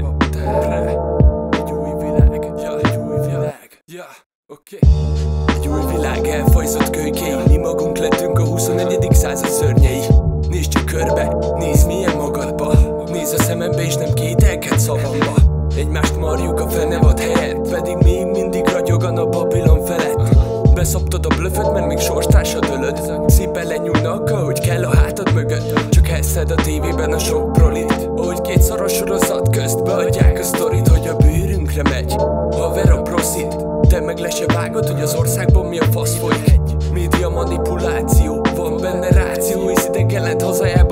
Kaptál rá Egy új világ, oké. Elfajzott kölykei Mi magunk lettünk Marjuk a fenevad helyett Pedig még mindig ragyog a Babilon felett. Beszoptad a blöföt, mert még sorstársad ölöd. Szépen lenyúlnak, ahogy kell a hátad mögött. Csak elszed a tévében a sok prolit. Ahogy két szoros sorozat közt beadják a sztorit Hogy a bőrünkre megy. Haver a proszit Te meg le se vágod, hogy az országban mi a fasz folyik Média manipuláció Van benne ráció, hisz idegen lett hazájában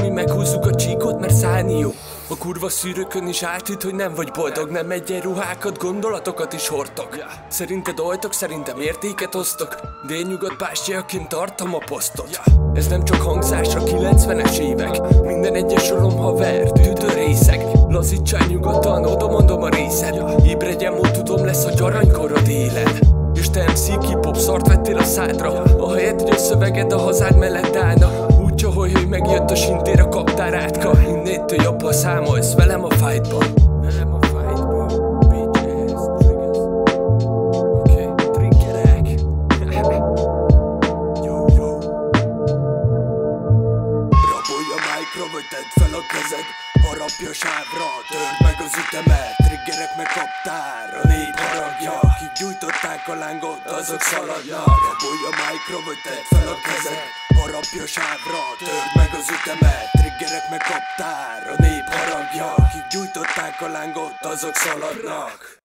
Mi meghúzzuk a csíkot, mert szállni jó. A kurva szűrőkön is átüt, hogy nem vagy boldog Nem egyenruhákat, gondolatokat is hordtok. Szerinted oltok, szerintem értéket osztok. Délnyugodt bástyjaként tartom a posztot. Ez nem csak hangzás, a 90-es évek. Minden egyes sorom haver, tüdőrészek Lazítsál nyugodtan, oda mondom a részed. Ébredjen, mód tudom lesz a aranykorod élen és te MC hip-hop szart vettél a szádra. Ahelyett, hogy a szöveged a hazád mellett állna számolsz velem a fightba Velem a fightba Bitches, triggers. Oké, okay, drinkerek Yo, yo. Rabolj a micro, vagy tedd fel a kezed. Harapj a sávra, törd meg az ütemet. Triggerek meg kaptár, a nép haragja. Akik gyújtották a lángot, azok szaladnak. Rabolj a micro, vagy tedd fel a kezed. Harapj a sávra, törd meg az ütemet Triggerek meg kaptár, a nép haragja Akik gyújtották a lángot, azok szaladnak